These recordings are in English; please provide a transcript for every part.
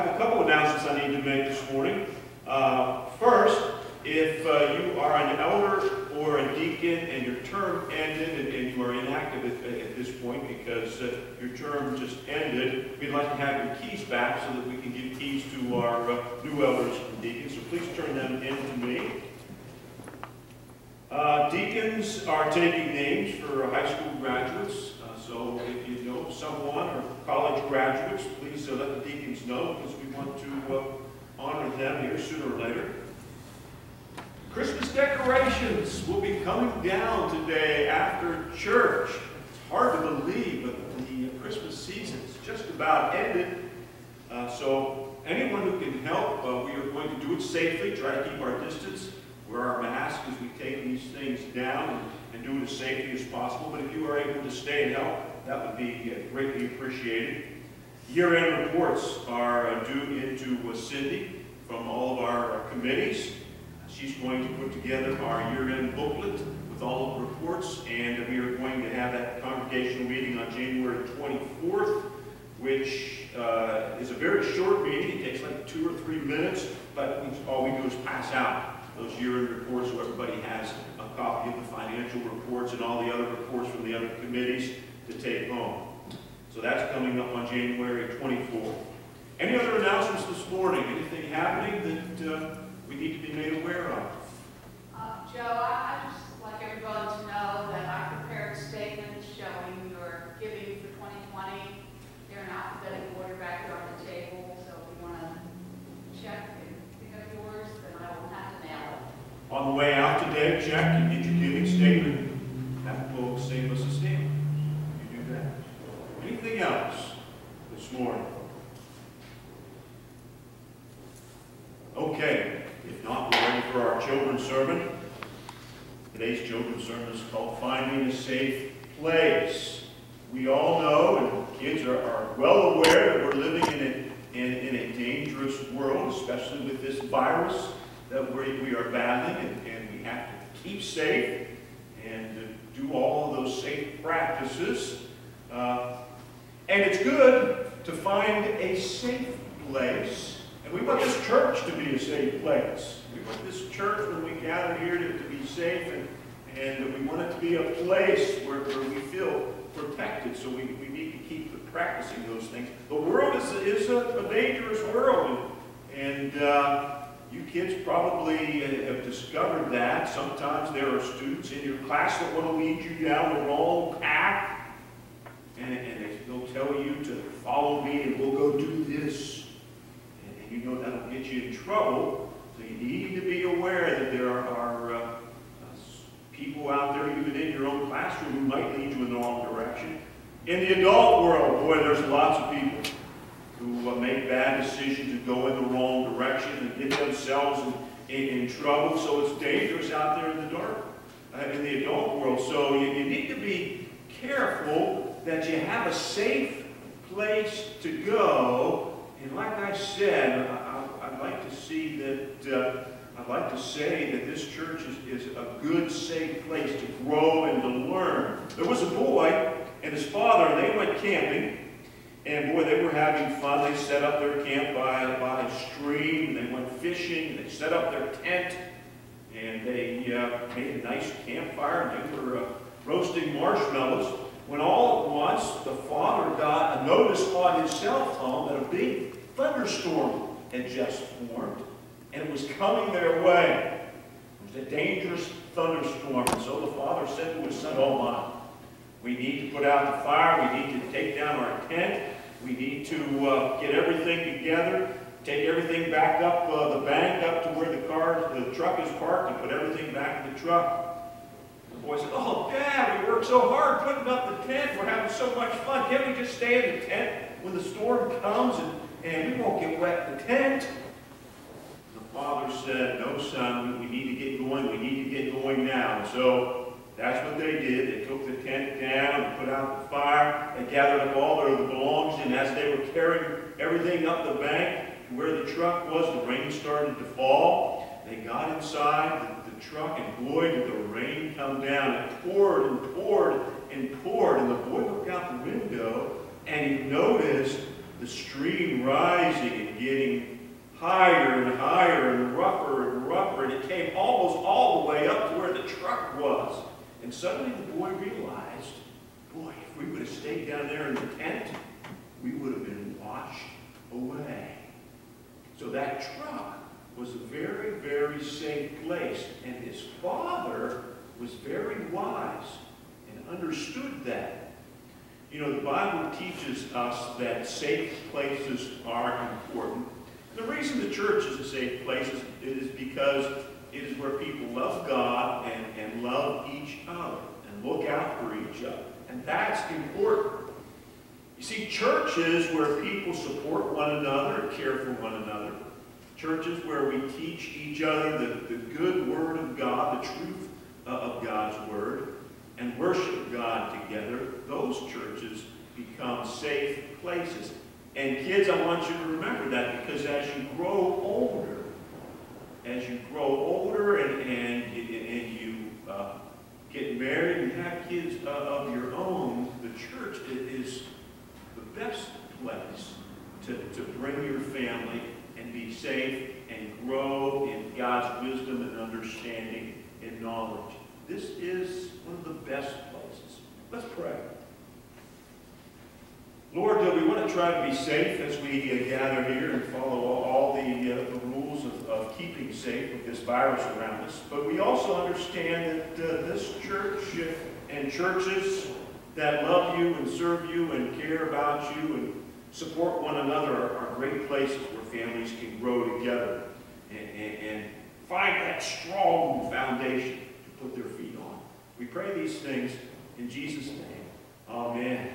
Have a couple announcements I need to make this morning. Uh, First, if uh, you are an elder or a deacon and your term ended and- and you are inactive at, at this point because uh, your term just ended, we'd like to have your keys back so that we can give keys to our uh, new elders and deacons. So please turn them in to me. Uh, Deacons are taking names for high school graduates, so if you know someone or college graduates, please uh, let the deacons know because we want to uh, honor them here sooner or later. Christmas decorations will be coming down today after church. It's hard to believe, but the Christmas season's just about ended. Uh, So anyone who can help, uh, we are going to do it safely, try to keep our distance, wear our masks as we take these things down and- do it as safely as possible. But if you are able to stay and help, that would be uh, greatly appreciated. Year-end reports are uh, due into uh, Cindy from all of our committees. She's going to put together our year-end booklet with all of the reports, and we are going to have that congregational meeting on January 24th, which uh, is a very short meeting. It takes like two or three minutes, but all we do is pass out those year-end reports so everybody has a copy of the financial reports and all the other reports from the other committees to take home. So that's coming up on January 24th. Any other announcements this morning? Anything happening that uh, we need to be made aware of? Uh, Joe, I I just like everyone to know that I prepared statements showing your giving for 2020. They're in alphabetical order back there on the table, so if you want to check and pick up yours, then I will have to nail it. On the way out today, check and get your giving statement. That will save us a stamp. You do that. Anything else this morning? Okay, if not, we're ready for our children's sermon. Today's children's sermon is called Finding a Safe Place. We all know, and kids are, are well aware, that we're living in a, in, in a dangerous world, especially with this virus that we, we are battling, and, and we have to keep safe and do all of those safe practices. Uh, and it's good to find a safe place. And we want this church to be a safe place. We want this church, when we gather here, to, to be safe, and, and we want it to be a place where, where we feel protected. So we, we need to keep practicing those things. The world is, is a, a dangerous world, and uh, you kids probably have discovered that. Sometimes there are students in your class that want to lead you down the wrong path. And, and they- they'll tell you to follow me and we'll go do this. And, and you know that'll get you in trouble. So you need to be aware that there are, uh, uh, people out there, even in your own classroom, who might lead you in the wrong direction. In the adult world, boy, there's lots of people who uh, make bad decisions and go in the wrong direction and get themselves in, in, in trouble. So it's dangerous out there in the dark, uh, in the adult world. So you, you need to be careful that you have a safe place to go. And like I said, I, I'd like to see that, uh, I'd like to say that this church is, is a good, safe place to grow and to learn. There was a boy and his father, they went camping. And boy, they were having fun. They set up their camp by, by a stream. They went fishing. They set up their tent. And they uh, made a nice campfire. And they were uh, roasting marshmallows. When all at once, the father got a notice on his cell phone that a big thunderstorm had just formed. And it was coming their way. It was a dangerous thunderstorm. And so the father said to his son, Oh my, we need to put out the fire. We need to take down our tent. We need to uh, get everything together, take everything back up uh, the bank up to where the car, the truck is parked, and put everything back in the truck. The boy said, "Oh, Dad, we worked so hard putting up the tent. We're having so much fun. Can't we just stay in the tent when the storm comes and, and we won't get wet in the tent?" The father said, "No, son. We, we need to get going. We need to get going now." So that's what they did. They took the tent down and put out the fire. They gathered up all their belongings, and as they were carrying everything up the bank to where the truck was, the rain started to fall. They got inside the, the truck, and boy, did the rain come down. It poured and poured and poured, and the boy looked out the window, and he noticed the stream rising and getting higher and higher and rougher and rougher, and it came almost all the way up to where the truck was. And suddenly the boy realized, boy, if we would have stayed down there in the tent, we would have been washed away. So that truck was a very, very safe place, and his father was very wise and understood that. You know, the Bible teaches us that safe places are important. The reason the church is a safe place is, because it is where people love God and, and love each other and look out for each other. And that's important. You see, churches where people support one another care for one another. Churches where we teach each other the, the good word of God, the truth uh, of God's word, and worship God together. Those churches become safe places. And kids, I want you to remember that because as you grow older, as you grow older and, and, and you uh, get married and have kids uh, of your own, the church is the best place to, to bring your family and be safe and grow in God's wisdom and understanding and knowledge. This is one of the best places. Let's pray. Lord, we want to try to be safe as we gather here and follow all, the, uh, the of, keeping safe with this virus around us. But we also understand that uh, this church and churches that love you and serve you and care about you and support one another are, are great places where families can grow together and, and, and find that strong foundation to put their feet on. We pray these things in Jesus' name. Amen.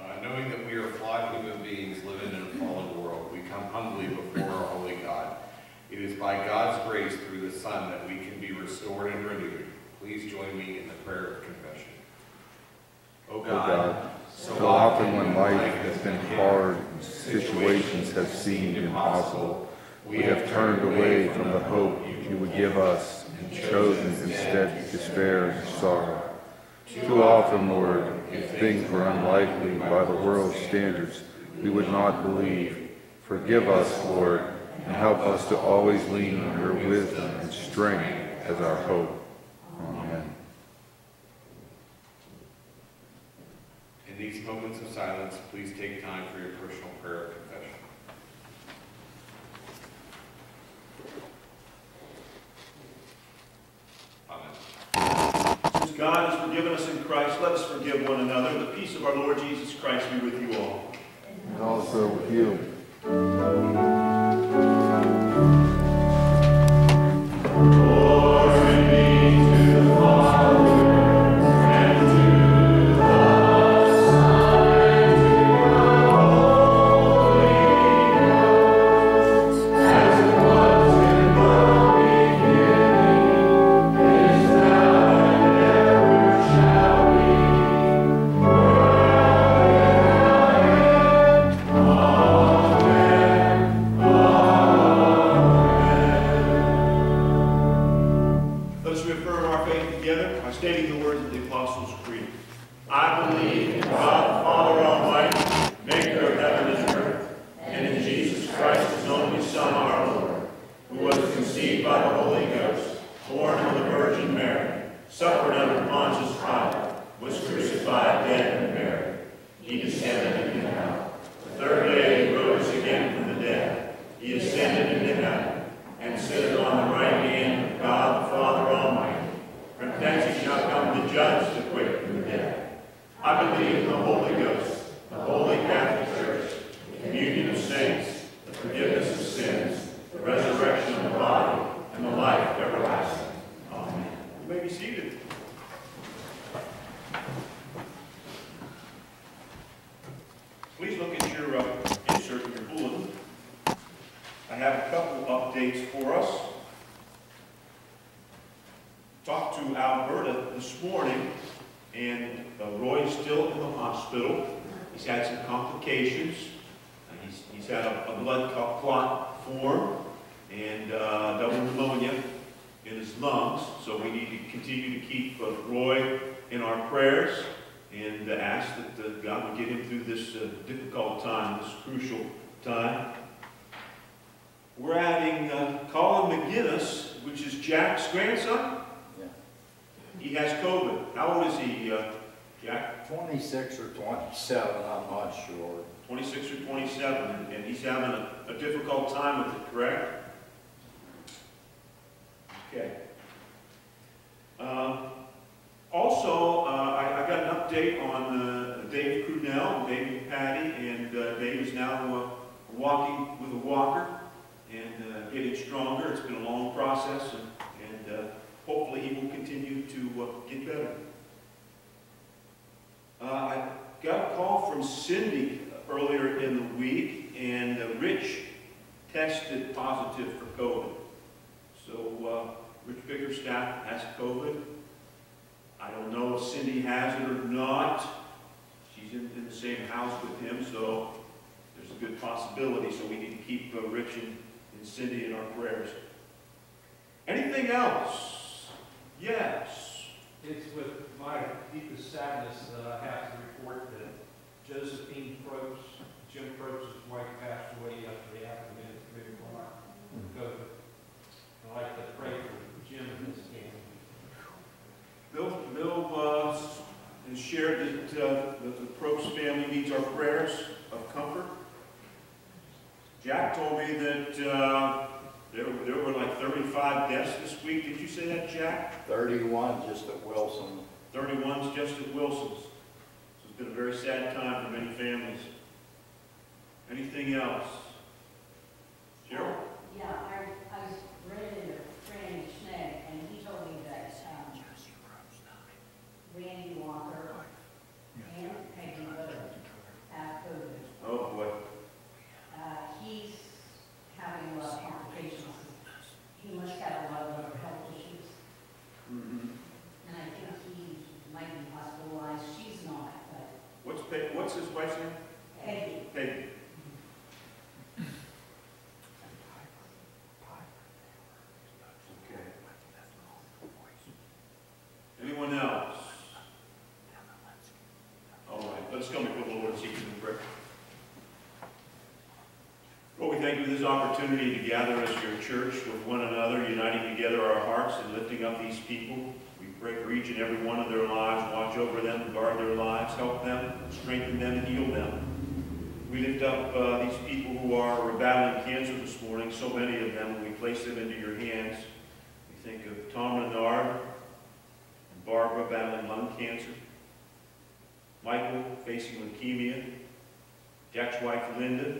Uh, Knowing that we are flawed human beings living in a fallen world, we come humbly before our holy God. It is by God's grace through the Son that we can be restored and renewed. Please join me in the prayer of confession. O O God, so so often when life has been hard and situations have seemed impossible, we have turned away from the hope you would give us and chosen instead despair and sorrow. Too often, Lord, if things were unlikely by the world's standards, we would not believe. Forgive us, Lord, and help us to always lean on your wisdom and strength as our hope. Amen. In these moments of silence, please take time for your personal prayer of confession. Amen. Since God has forgiven us in Christ, let us forgive one another. The peace of our Lord Jesus Christ be with you all. And also with you. Pontius Pilate, was crucified, dead, and buried. He descended into hell. The third day he rose again from the dead. He ascended into heaven, and sitteth on the right hand of God the Father Almighty. From thence he shall come to judge the quick and the dead. I believe in the Holy Ghost, the holy Catholic Church, the communion of saints, the forgiveness of sins, the resurrection of the body, and the life everlasting. Amen. You may be seated. Please look at your uh, insert in your bulletin. to Alberta this morning, and uh, Roy is still in the hospital. He's had some complications. Uh, He's, he's had a, a blood clot- clot form and uh, double pneumonia in his lungs, so we need to continue to keep uh, Roy in our prayers and uh, ask that uh, God would get him through this uh, difficult time, this crucial time. We're adding uh, Colin McGinnis, which is Jack's grandson. Yeah. He has COVID. How old is he, uh, Jack? Twenty-six or twenty-seven, I'm not sure. 26 or 27, and- and he's having a, a difficult time with it, correct? Okay. Um, Also, uh, I, I got an update on uh, Dave Crudell, Dave Patty, and uh, Dave is now walking with a walker and getting stronger. It's been a long process, and, and hopefully he will continue to get better. I got a call from Cindy earlier in the week, and uh, Rich tested positive for COVID. So uh, Rich Bickerstaff has COVID. I don't know if Cindy has it or not. She's in, in the same house with him, so there's a good possibility. So we need to keep uh, Rich and, and Cindy in our prayers. Anything else? Yes. It's with my deepest sadness that I have to report that Josephine Probst, Jim Probst's wife passed away yesterday afternoon at three o'clock from COVID. I'd like to pray for Jim and his family. Bill, Bill uh, has shared that, uh, that the Probst family needs our prayers of comfort. Jack told me that uh, there, were- there were like 35 deaths this week. Did you say that, Jack? Thirty-one just at Wilson. 31's just at Wilson's. So it's been a very sad time for many families. Anything else? Cheryl? Yeah, I, I was running into Franny Schneck, and he told me that, um, Randy Walker and Peggy Wood have COVID. Oh, boy. Uh, he's having a lot of complications. He must have a lot of health issues, Mhm. and I think he might be hospitalized. She's not, but What's, Pe- what's his wife's name? Peggy, Peggy. Okay. Anyone else? All right, let's come before the Lord and seek His prayer. Lord, we thank you for this opportunity to gather as your church with one another, uniting together our hearts and lifting up these people. We pray for each and every one of their lives, watch over them, guard their lives, help them, strengthen them, heal them. We lift up uh, these people who are battling cancer this morning, so many of them, and we place them into your hands. We think of Tom Renard and Barbara battling lung cancer, Michael facing leukemia, Jack's wife Linda,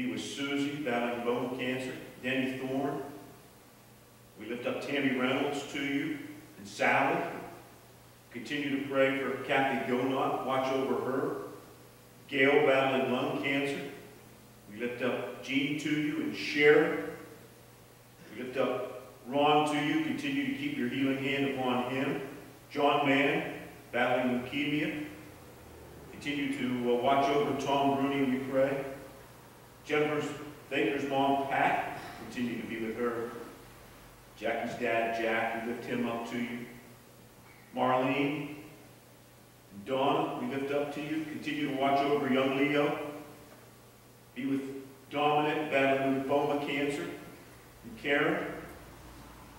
be with Susie battling bone cancer, Denny Thorne. We lift up Tammy Reynolds to you and Sally. Continue to pray for Kathy Gonot, watch over her. Gail battling lung cancer. We lift up Jean to you and Sharon. We lift up Ron to you. Continue to keep your healing hand upon him. John Mann battling leukemia. Continue to uh, watch over Tom Rooney, we pray. Jennifer Baker's mom, Pat, continue to be with her. Jackie's dad, Jack, we lift him up to you. Marlene, Donna, we lift up to you. Continue to watch over young Leo. Be with Dominic, battling lymphoma cancer. And Karen.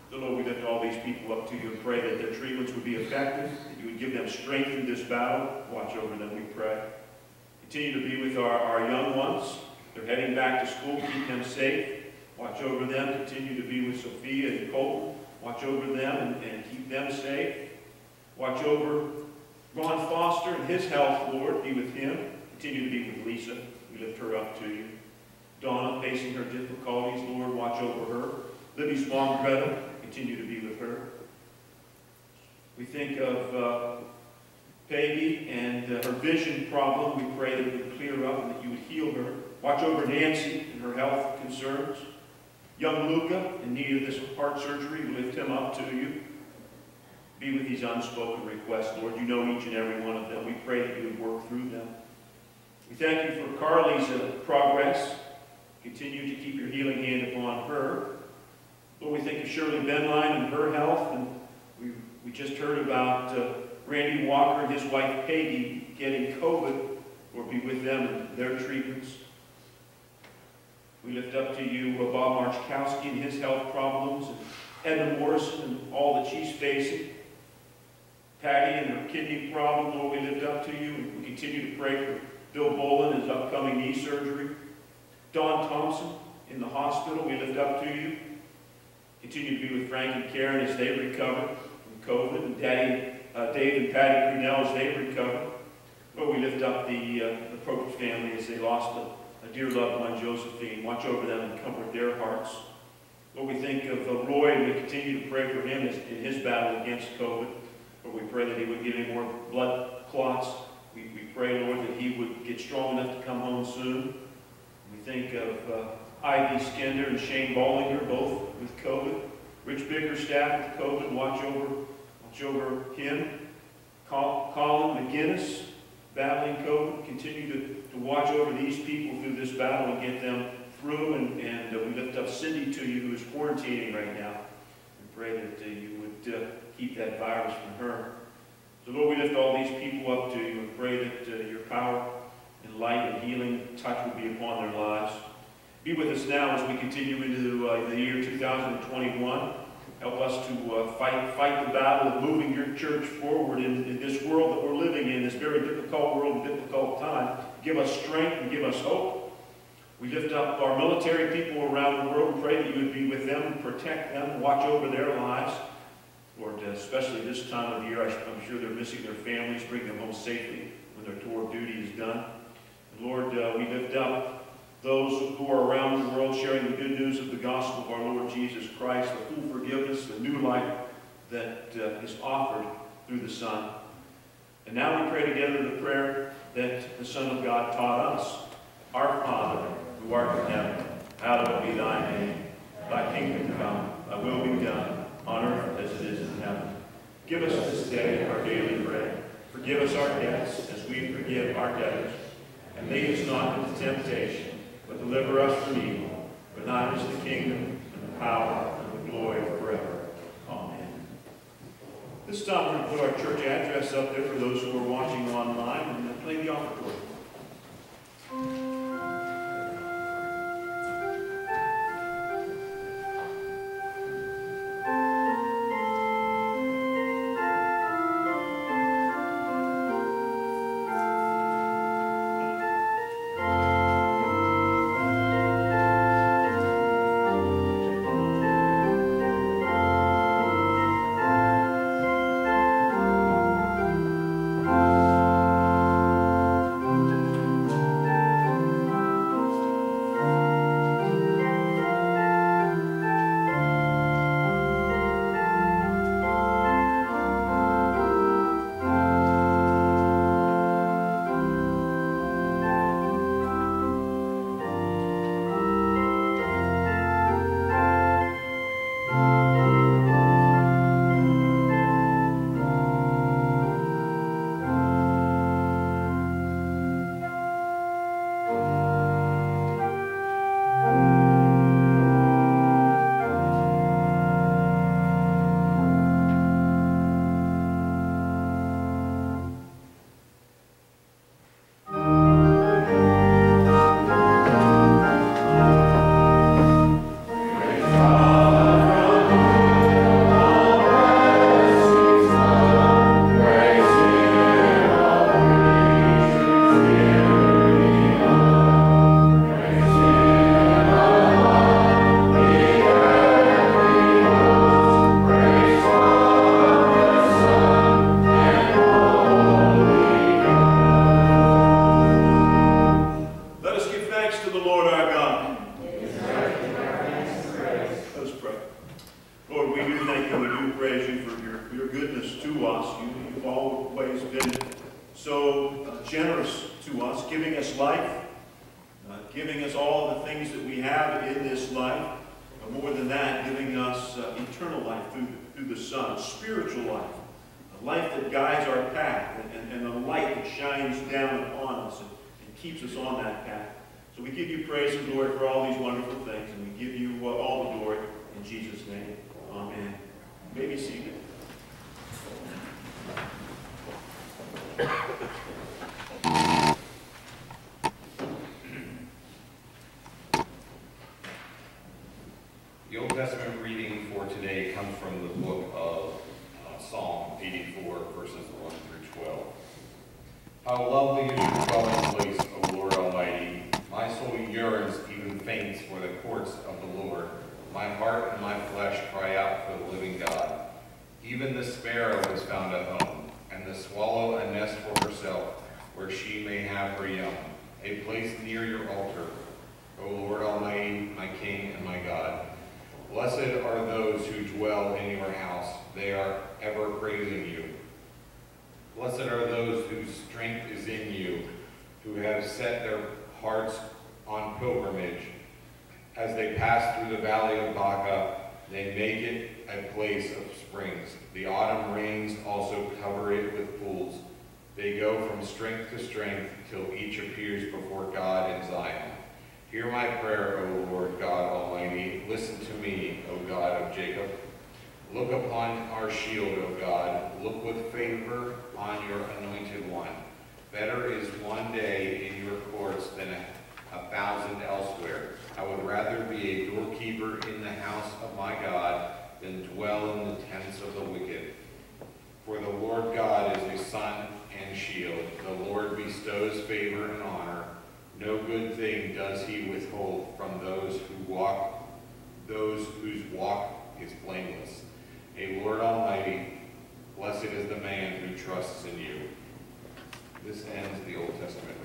The Lord, we lift all these people up to you and pray that their treatments would be effective, that you would give them strength in this battle. Watch over them, we pray. Continue to be with our, our young ones. They're heading back to school. Keep them safe. Watch over them. Continue to be with Sophia and Colton. Watch over them and, and keep them safe. Watch over Ron Foster and his health, Lord. Be with him. Continue to be with Lisa. We lift her up to you. Donna facing her difficulties, Lord. Watch over her. Libby's mom, Greta. Continue to be with her. We think of uh, Peggy and uh, her vision problem. We pray that it would clear up and that you would heal her. Watch over Nancy and her health concerns. Young Luca in need of this heart surgery, lift him up to you. Be with these unspoken requests. Lord, you know each and every one of them. We pray that you would work through them. We thank you for Carly's uh, progress. Continue to keep your healing hand upon her. Lord, we think of Shirley Benline and her health, and we, we just heard about uh, Randy Walker and his wife Peggy getting COVID. Lord, be with them and their treatments. We lift up to you Bob Marchkowski and his health problems, and Edna Morrison and all that she's facing. Patty and her kidney problem, Lord, we lift up to you. And we continue to pray for Bill Bolin and his upcoming knee surgery. Don Thompson in the hospital, we lift up to you. Continue to be with Frank and Karen as they recover from COVID, and Daddy, uh, Dave and Patty Grunell as they recover. Lord, we lift up the, uh, the Probst family as they lost a dear loved one, Josephine. Watch over them and comfort their hearts. Lord, we think of uh, Roy, and we continue to pray for him in his battle against COVID. Lord, we pray that he would get any more blood clots. We, we pray, Lord, that he would get strong enough to come home soon. We think of uh, Ivy Skender and Shane Ballinger, both with COVID. Rich Bickerstaff with COVID. Watch over, watch over him. Col- Colin McGinnis battling COVID. Continue to, to watch over these people through this battle and get them through. And, and uh, we lift up Cindy to you, who is quarantining right now. We pray that uh, you would uh, keep that virus from her. So, Lord, we lift all these people up to you and pray that uh, your power and light and healing touch would be upon their lives. Be with us now as we continue into uh, the year 2021. Help us to uh, fight, fight the battle of moving your church forward in, in this world that we're living in, this very difficult world and difficult time. Give us strength and give us hope. We lift up our military people around the world and pray that you would be with them, protect them, watch over their lives. Lord, especially this time of the year, I'm sure they're missing their families. Bring them home safely when their tour of duty is done. And Lord, uh, we lift up those who are around the world sharing the good news of the gospel of our Lord Jesus Christ, the full forgiveness, the new life that uh, is offered through the Son. And now we pray together the prayer that the Son of God taught us. Our Father, who art in heaven, hallowed be thy name. Thy kingdom come, thy will be done, on earth as it is in heaven. Give us this day our daily bread. Forgive us our debts as we forgive our debtors. And lead us not into temptation, but deliver us from evil. For thine is the kingdom, and the power, and the glory forever. Amen. This time we're going to put our church address up there for those who are watching online then play the offertory. today comes from the book of uh, Psalm 84, verses 1 through 12. How lovely is your dwelling, Better is one day in your courts than a, a thousand elsewhere. I would rather be a doorkeeper in the house of my God than dwell in the tents of the wicked. For the Lord God is a sun and shield. The Lord bestows favor and honor. No good thing does he withhold from those who walk, those whose walk is blameless. A Lord Almighty, blessed is the man who trusts in you. This ends the Old Testament.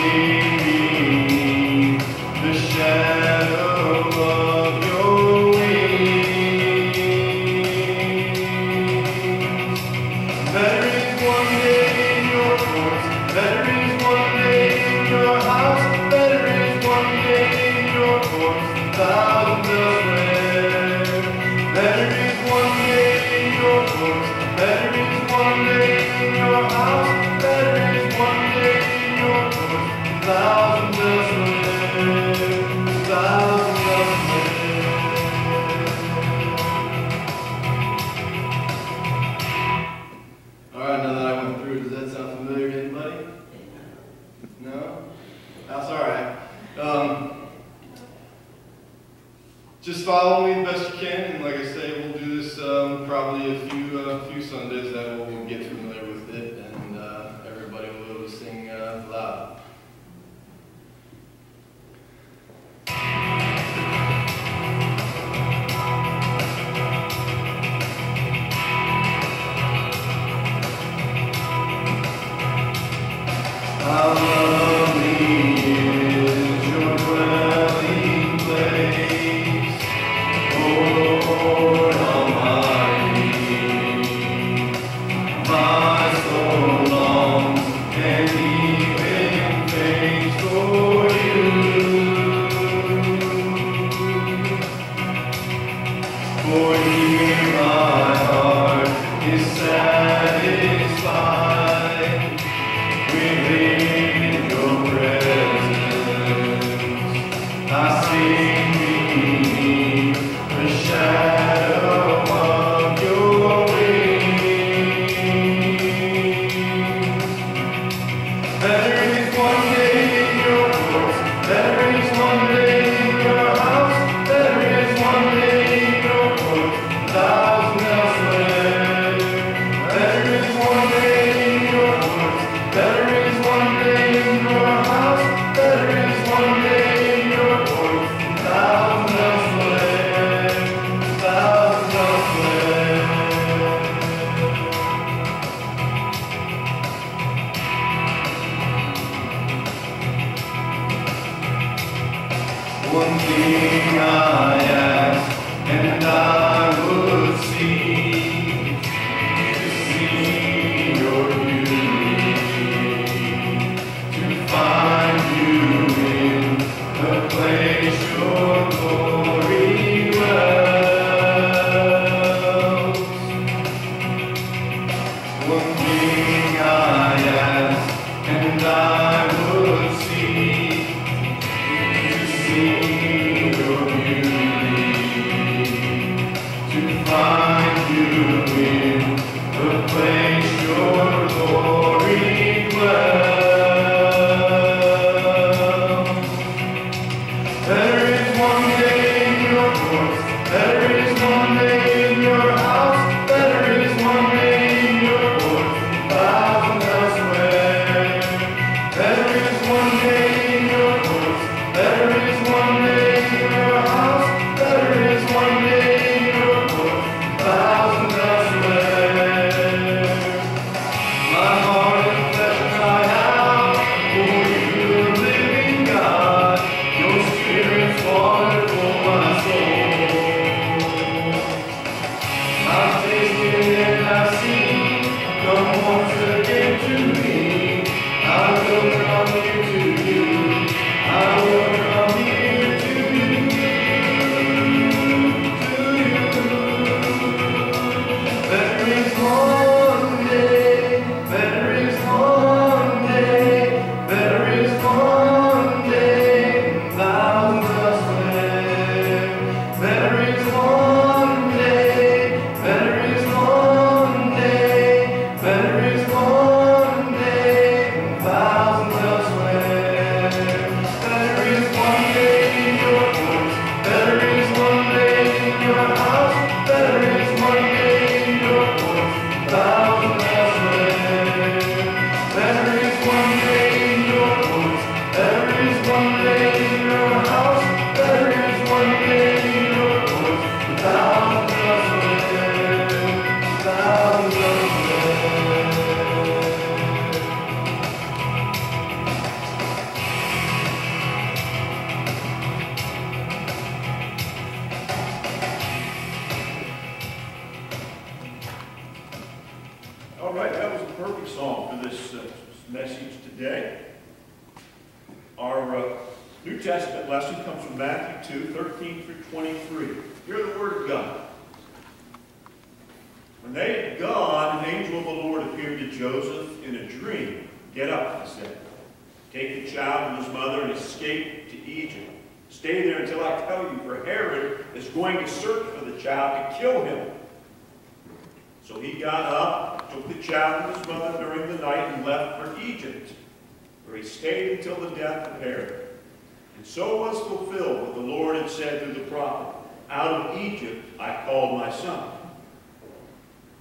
see. Take the child and his mother and escape to Egypt. Stay there until I tell you, for Herod is going to search for the child to kill him. So he got up, took the child and his mother during the night, and left for Egypt, where he stayed until the death of Herod. And so was fulfilled what the Lord had said through the prophet, Out of Egypt I called my son.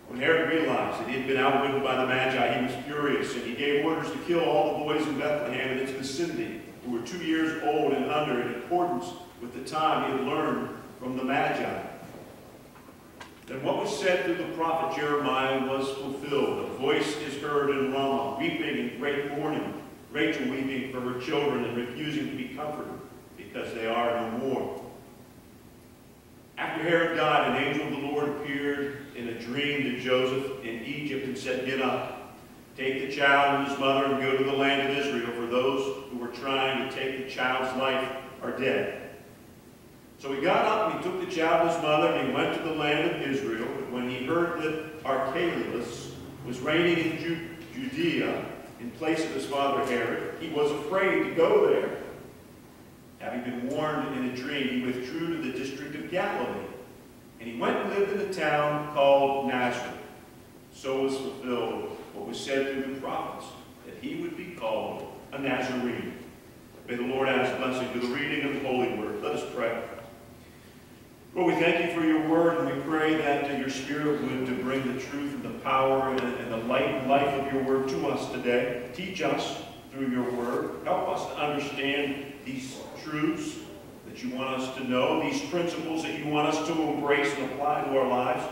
When Herod realized that he had been outwitted by the Magi, he was furious, and he gave orders to kill all the boys in Bethlehem and its vicinity, who were two years old and under, in accordance with the time he had learned from the Magi. Then what was said through the prophet Jeremiah was fulfilled. A voice is heard in Ramah, weeping and great mourning, Rachel weeping for her children and refusing to be comforted, because they are no more. After Herod died, an angel of the Lord appeared in a dream to Joseph in Egypt and said, Get up, take the child and his mother and go to the land of Israel, for those who were trying to take the child's life are dead. So he got up and he took the child and his mother and he went to the land of Israel. But when he heard that Archelaus was reigning in Ju Judea in place of his father Herod, he was afraid to go there. Having been warned in a dream, he withdrew to the district of Galilee. He went and lived in a town called Nazareth. So was fulfilled what was said through the prophets, that he would be called a Nazarene. May the Lord add his blessing to the reading of the Holy Word. Let us pray. Lord, we thank you for your word, and we pray that your Spirit would to bring the truth and the power and, and the light and life of your word to us today. Teach us through your word. Help us to understand these truths you want us to know, these principles that you want us to embrace and apply to our lives.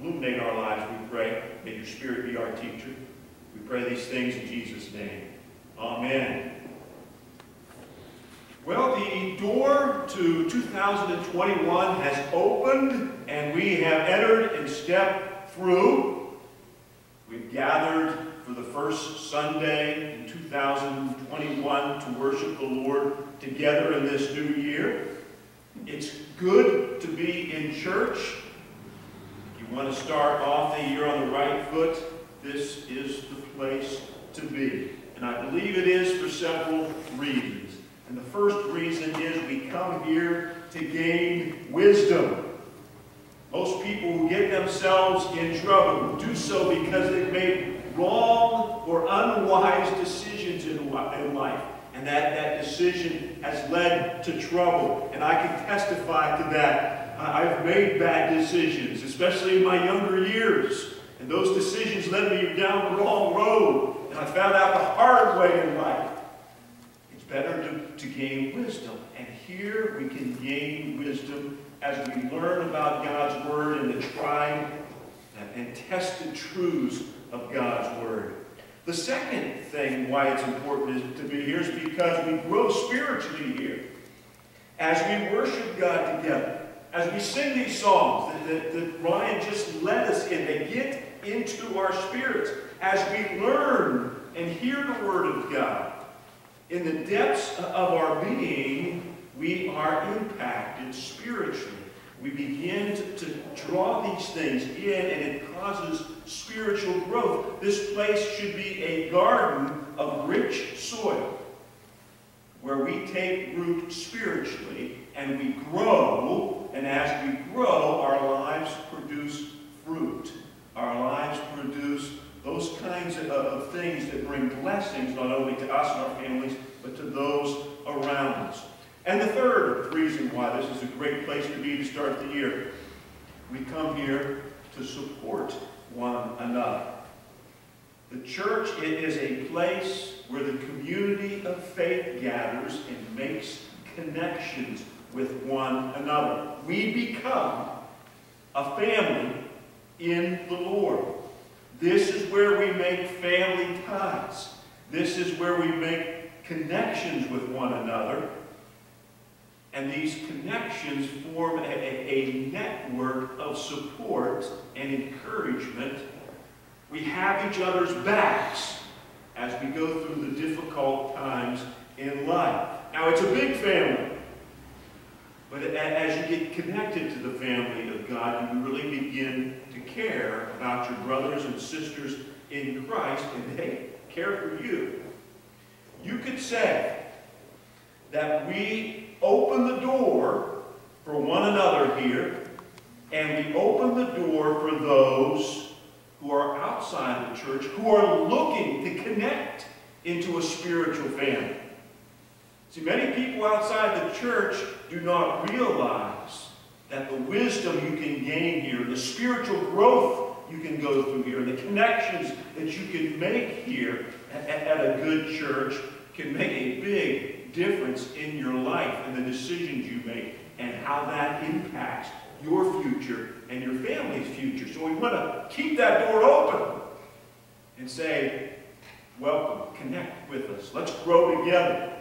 Illuminate our lives, we pray. May your Spirit be our teacher. We pray these things in Jesus' name. Amen. Well, the door to 2021 has opened and we have entered and stepped through. We've gathered for the first Sunday in 2021 to worship the Lord together in this new year. It's good to be in church. If you want to start off the year on the right foot, this is the place to be. And I believe it is for several reasons. And the first reason is we come here to gain wisdom. Most people who get themselves in trouble do so because they've made wrong or unwise decisions in life. And that, that decision has led to trouble. And I can testify to that. I've made bad decisions, especially in my younger years. And those decisions led me down the wrong road. And I found out the hard way in life. It's better to, to gain wisdom. And here we can gain wisdom as we learn about God's Word and the tried and tested truths of God's Word. The second thing why it's important to be here is because we grow spiritually here. As we worship God together, as we sing these songs that, that, that Ryan just led us in, they get into our spirits. As we learn and hear the Word of God, in the depths of our being, we are impacted spiritually. We begin to, to, draw these things in, and it causes spiritual growth. This place should be a garden of rich soil where we take root spiritually and we grow, and as we grow, our lives produce fruit. Our lives produce those kinds of, of things that bring blessings not only to us and our families, but to those around us. And the third reason why this is a great place to be to start the year, we come here to support one another. The church it is a place where the community of faith gathers and makes connections with one another. We become a family in the Lord. This is where we make family ties. This is where we make connections with one another. And these connections form a, a, network of support and encouragement. We have each other's backs as we go through the difficult times in life. Now, it's a big family. But as you get connected to the family of God, you really begin to care about your brothers and sisters in Christ, and they care for you. You could say that we open the door for one another here, and we open the door for those who are outside the church, who are looking to connect into a spiritual family. See, many people outside the church do not realize that the wisdom you can gain here, the spiritual growth you can go through here, the connections that you can make here at, at a good church can make a big difference in your life and the decisions you make and how that impacts your future and your family's future. So we want to keep that door open and say, welcome, connect with us. Let's grow together.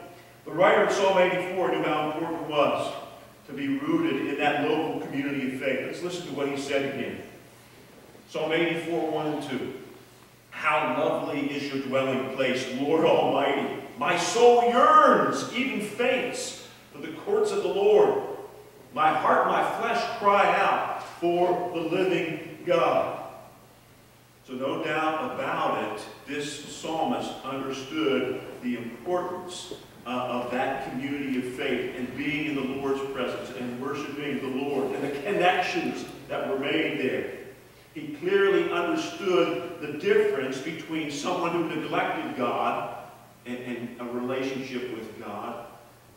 The writer of Psalm 84 knew how important it was to be rooted in that local community of faith. Let's listen to what he said again. Psalm 84, 1 and 2. How lovely is your dwelling place, Lord Almighty. My soul yearns, even faints, for the courts of the Lord. My heart, my flesh cry out for the living God. So no doubt about it, this psalmist understood the importance uh, of that community of faith and being in the Lord's presence and worshiping the Lord and the connections that were made there. He clearly understood the difference between someone who neglected God and, and a relationship with God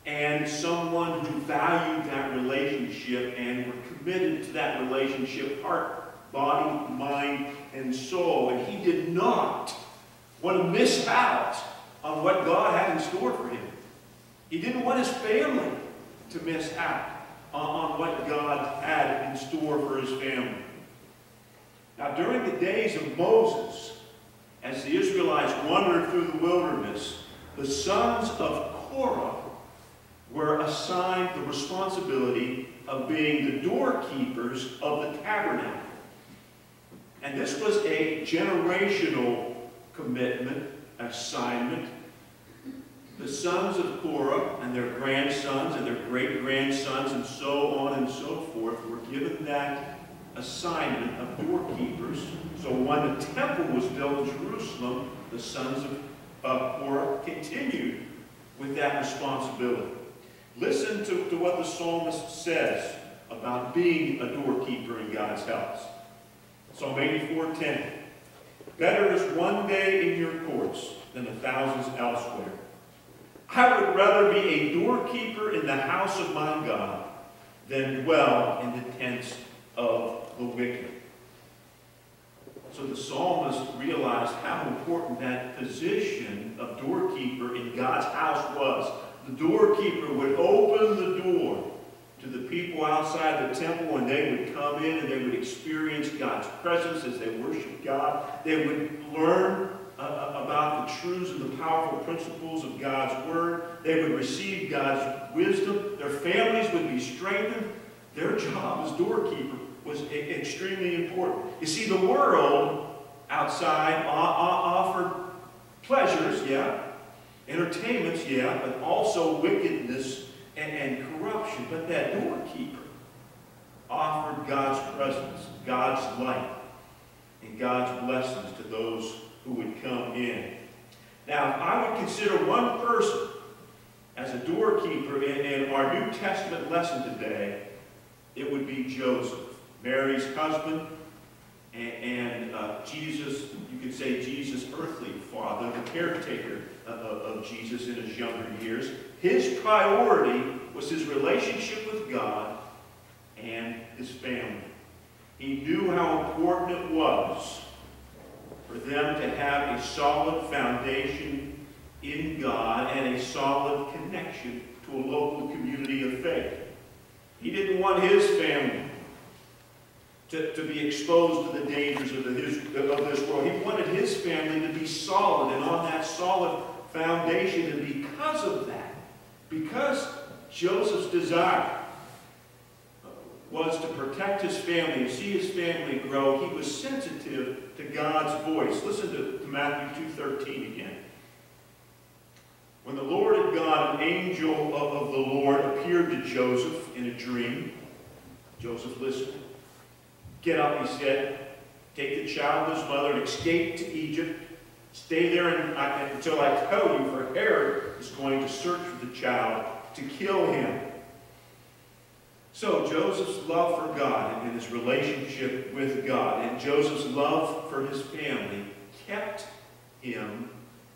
and someone who valued that relationship and were committed to that relationship, heart, body, mind, and soul. And he did not want to miss out on what God had in store for him. He didn't want his family to miss out on what God had in store for his family. Now, during the days of Moses, as the Israelites wandered through the wilderness, the sons of Korah were assigned the responsibility of being the doorkeepers of the tabernacle. And this was a generational commitment, assignment. The sons of Korah and their grandsons and their great-grandsons and so on and so forth were given that assignment of doorkeepers. So when the temple was built in Jerusalem, the sons of uh, continued with that responsibility. Listen to, to what the psalmist says about being a doorkeeper in God's house. Psalm 84:10. Better is one day in your courts than a thousand elsewhere. I would rather be a doorkeeper in the house of my God than dwell in the tents of the wicked. So the psalmist realized how important that position of doorkeeper in God's house was. The doorkeeper would open the door to the people outside the temple and they would come in and they would experience God's presence as they worship God. They would learn uh, about the truths and the powerful principles of God's Word. They would receive God's wisdom. Their families would be strengthened. Their job as doorkeeper was extremely important. You see, the world outside offered pleasures, yeah, entertainments, yeah, but also wickedness and, and corruption. But that doorkeeper offered God's presence, God's light, and God's blessings to those who would come in. Now, if I would consider one person as a doorkeeper in, in our New Testament lesson today, it would be Joseph. Mary's husband, and, and uh, Jesus, you could say Jesus' earthly father, the caretaker of, of Jesus in his younger years. His priority was his relationship with God and his family. He knew how important it was for them to have a solid foundation in God and a solid connection to a local community of faith. He didn't want his family to, to be exposed to the dangers of, the, his, of this world. He wanted his family to be solid and on that solid foundation. And because of that, because Joseph's desire was to protect his family and see his family grow, he was sensitive to God's voice. Listen to, to Matthew 2.13 again. When the Lord had gone, an angel of, of the Lord appeared to Joseph in a dream. Joseph listened. Get up, he said. Take the child and his mother and escape to Egypt. Stay there until I tell you, for Herod is going to search for the child to kill him. So Joseph's love for God and his relationship with God and Joseph's love for his family kept him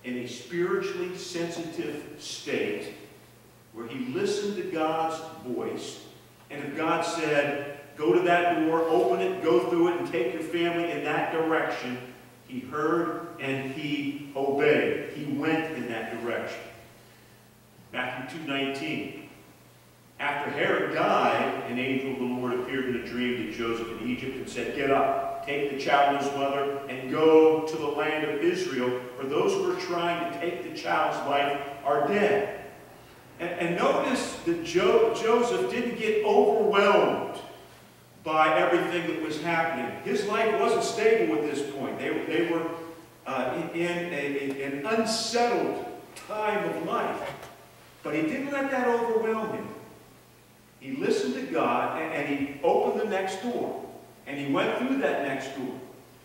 in a spiritually sensitive state where he listened to God's voice. And if God said, Go to that door, open it, go through it, and take your family in that direction. He heard and he obeyed. He went in that direction. Matthew 2.19. After Herod died, an angel of the Lord appeared in a dream to Joseph in Egypt and said, Get up, take the child and his mother, and go to the land of Israel, for those who are trying to take the child's life are dead. And, and notice that jo Joseph didn't get overwhelmed by everything that was happening. His life wasn't stable at this point. They, they were uh, in a, an unsettled time of life. But he didn't let that overwhelm him. He listened to God and, and he opened the next door. And he went through that next door.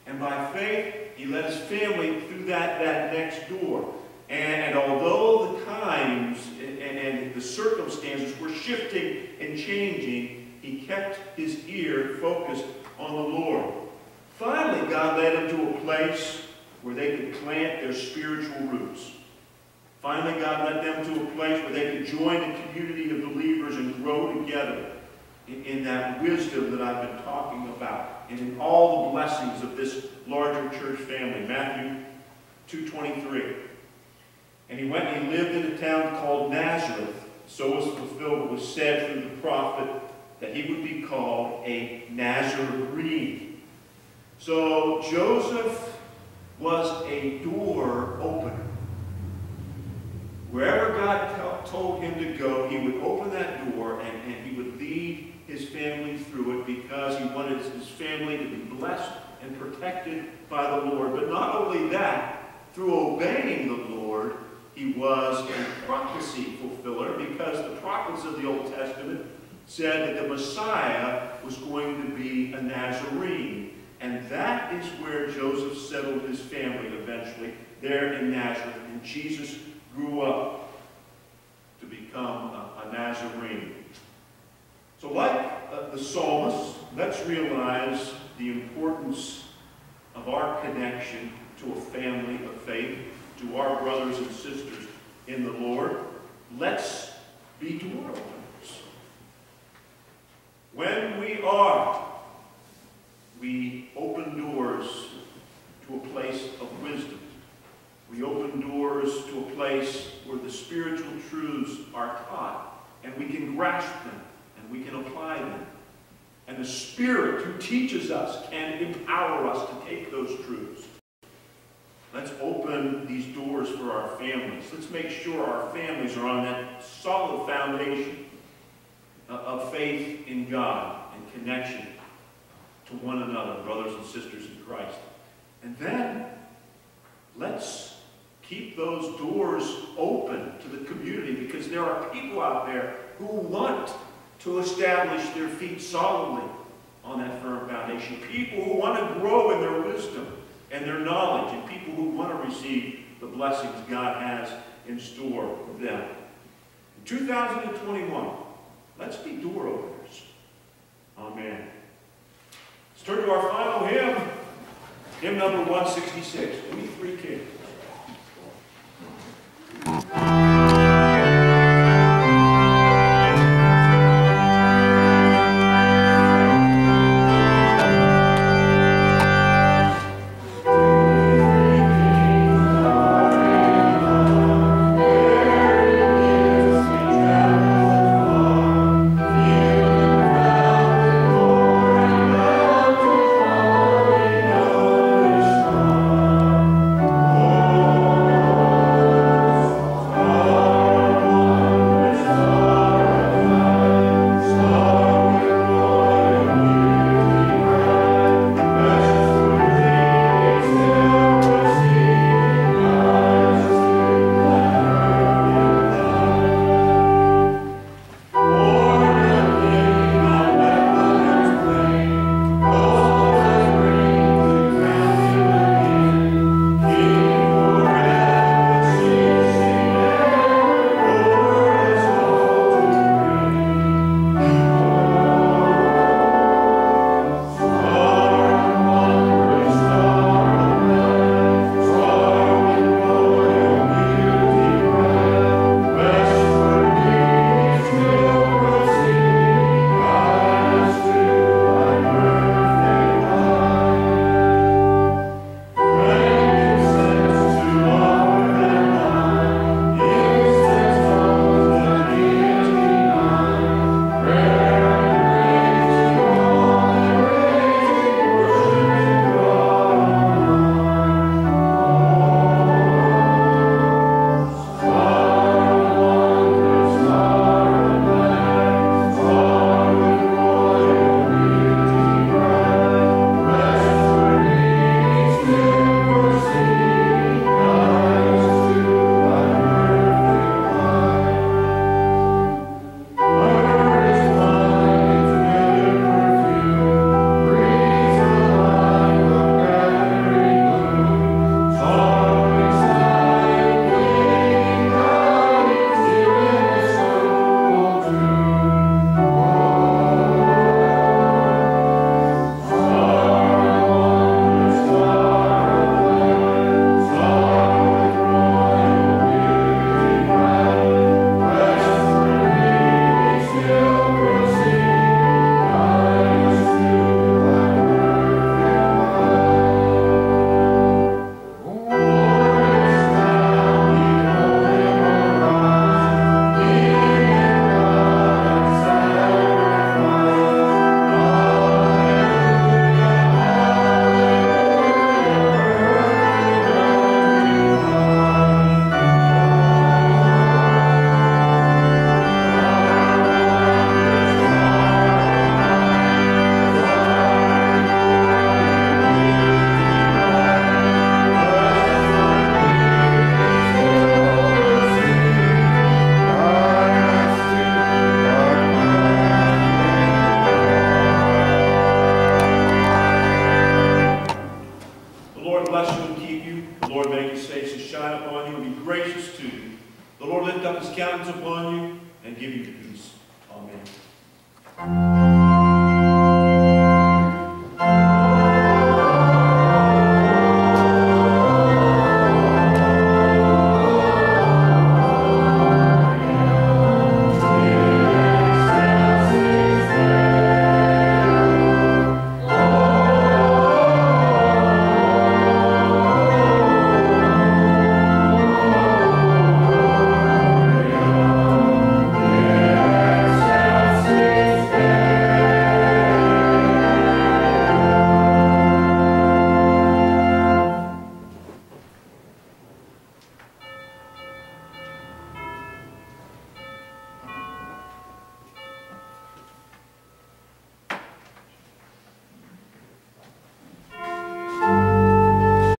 And by faith, he led his family through that, that next door. And, and although the times and, and the circumstances were shifting and changing, he kept his ear focused on the Lord. Finally, God led him to a place where they could plant their spiritual roots. Finally, God led them to a place where they could join a community of believers and grow together in, in that wisdom that I've been talking about and in all the blessings of this larger church family. Matthew 2.23. And he went and he lived in a town called Nazareth. So was fulfilled what was said through the prophet that he would be called a Nazarene. So Joseph was a door opener. Wherever God told him to go, he would open that door and, and he would lead his family through it because he wanted his family to be blessed and protected by the Lord. But not only that, through obeying the Lord, he was a prophecy fulfiller because the prophets of the Old Testament said that the Messiah was going to be a Nazarene. And that is where Joseph settled his family eventually, there in Nazareth. And Jesus grew up to become a, a Nazarene. So like uh, the psalmist, let's realize the importance of our connection to a family of faith, to our brothers and sisters in the Lord. Let's be openers. When we are, we open doors to a place of wisdom. We open doors to a place where the spiritual truths are taught, and we can grasp them, and we can apply them. And the Spirit who teaches us can empower us to take those truths. Let's open these doors for our families. Let's make sure our families are on that solid foundation of faith in God and connection to one another, brothers and sisters in Christ. And then, let's keep those doors open to the community because there are people out there who want to establish their feet solidly on that firm foundation. People who want to grow in their wisdom and their knowledge, and people who want to receive the blessings God has in store for them. In 2021, let's be door openers. Amen. Let's turn to our final hymn, hymn number 166, We Three Kings.